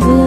Bu